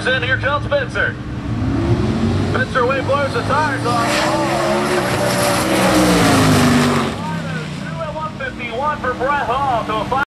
moves in. Here comes Spencer. Spencer, way blows the tires off. Oh. 2 for Brett Hall to a five.